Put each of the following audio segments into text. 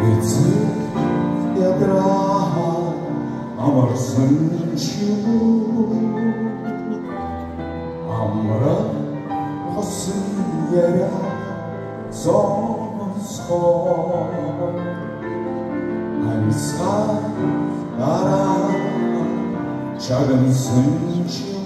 이제 얘들아 아무런 주고 아무런 것은 예라 정서 항상 나라 작은 승지고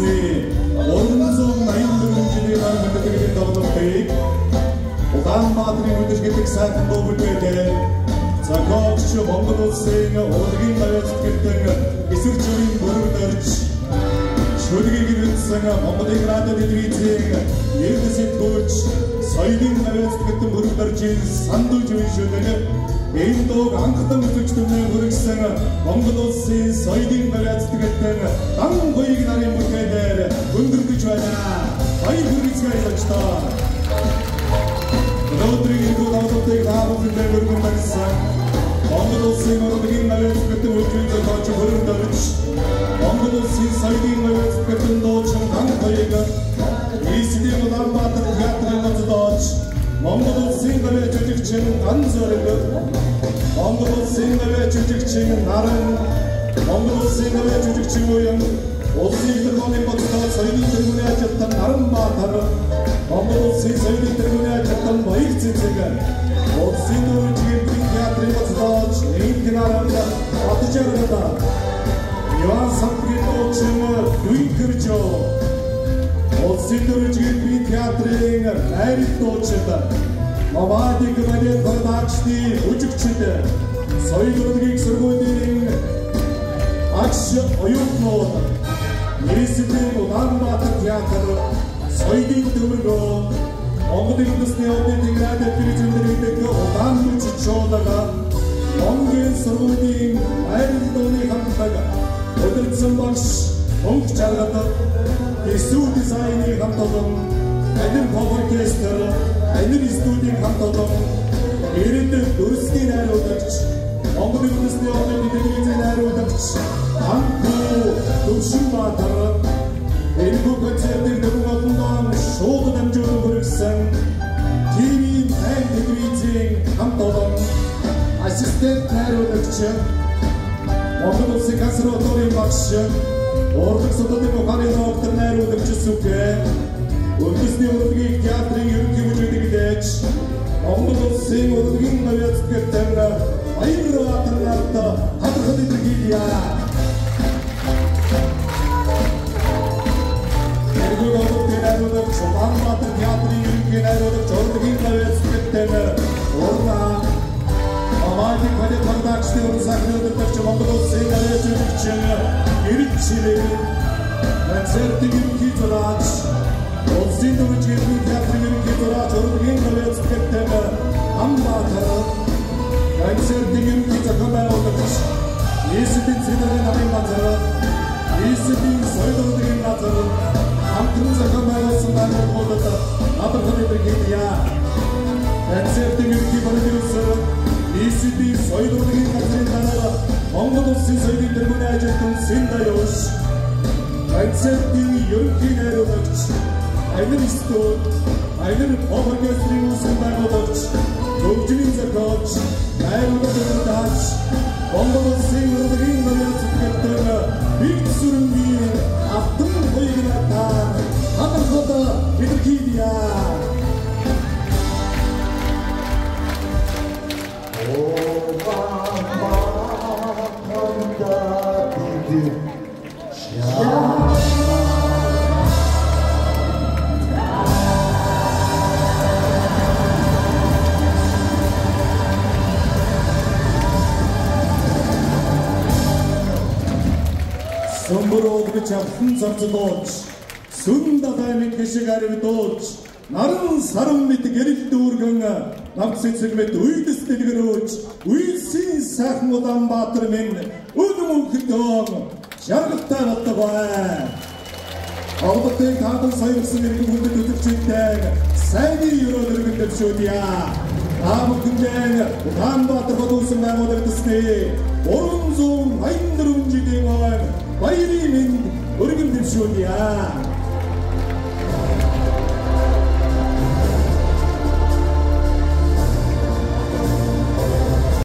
тулсны 384 жилийн дараа мэдээлэл тоглолтыг Улаанбаатарын үдшгэлэг сайхан бүтээдэг Цагаач Монгол улсын урлагийн баяр сэтгэлдэн эсрэг зүрийн бүрэг дөрж шүлгийг нүдсэн Монголын радио телевизийн эрдэс сэтгүүлч соёлын навяз гэтэн бүрдэрж сандууж үйшүүлэн энэ дууг анхдан үзэж түмнээ хүргэсэн Монгол улсын соёлын гэтэн дан гоёг нарын бүтээлээр өндөрлөж байна. Баяр хүргэцгээ явуултаа. Өнөөдрийн энэ тоглолтыг хаалгын дээр өргөн Монгол улсын урлагийн навяз гэтэн улсын жүжигчин Ган Зориг. Монгол улсын жүжигчин Наран Монгол улсын жүжигчин уян Улсын филармонийн гоцдооч соёлын тэргүүний ажилтан Наранбаатар Монгол улсын соёлын тэргүүний ажилтан Баяр Цэцэг. Улсын дөрвөн театрын гоцдооч жаргал Яан самтгийн дуучин Дүнкэржо Улсын төржгийн би театрын найрал дуучин Мавадик Мариа продакшны үжигчд соёл урлагийг сургуулийн агш оюутнууд Нийслэлийн Улаанбаатар театр соёлын төвөргөө Монголын үндэсний одын тэгрээд телевизэнд Улаанбаатар чуулга Монголын сургуулийн айрал дууны хамтлаг өдөрцөн багш Монг чаргад Эсүү дизайны хамт олон Адин pop Адин студийн хамт олон Эрэнд дүрсний найруулагч Монголын үндэсний одын телевизийн найруулагч Анхүү Төвшин Баатар Энэхүү концертын дөрвөн олондоо шууд дамжуулан хүргэсэн ТV тайм телевизийн хамт олон ассистент найруулагч Монгол Улсын консерваторийн багш Урлаг судлалын ухааны доктор найруулагч Сүгэ Үндэсний ерөнхий дэвж Монгол Улсын урлагийн навьяцтгэртэн Баяр Баатар нарт хадгалж илэрхийлье. Тэргүүр урлагийн найруулагч Улаанбаатар театрын ерөнхий найруулагч урлагийн навьяцтгэртэн Урна. Амаадын кодэ продакшны урсахны өдөртөгч Монгол Улсын навьяцтгэртч Ирчилээ концертын ерөнхий зураач. Улсын төвчгийн театрын зураач урлагийн навьяцтгэртэн Амбаатар концертын ерөнхий зохион байгуулагч Нийслэлийн цэцэрлэгийн намын газар Нийслэлийн соёл урлагийн газар хамтран зохион байгуулсан байгууллагууд надархан илэрхийлье. Концертын ерөнхий продюсер Нийслэлийн соёл урлагийн газрын дараа Монгол Улсын соёлын дөрвөн ажилтан Синдаяш концертын ерөнхий найруулагч Айнэр студ Айнэр оркестрийн үсэн байгуулагч Хөгжмийн зохиолч найруулагч даач Монгол Улсын урлагийн намын зүтгэгдэн бит сүрэнгийн автан хоёрнатаа хадгалт илэрхийлье. Гэж авсан цавцлууч сүн дадаймын гişиг арив дууч. Наран саран мэд гэрэл дүүргэн навц цэцэгмэд үйдэс дэлгэрөөч үйсийн сайхан Улаанбаатар минь өнөм өнхтөн жаргалтай болтугай Авдатын тадан соёлсон иргэн хүндэт өдөрчтэй сайн өрөө дөргөнд шүүдья. Аамгүндэн Улаанбаатар хотуусан байгуулагдсны 384 жилийн өмнө баярын минь өргөн дэвшүүлье.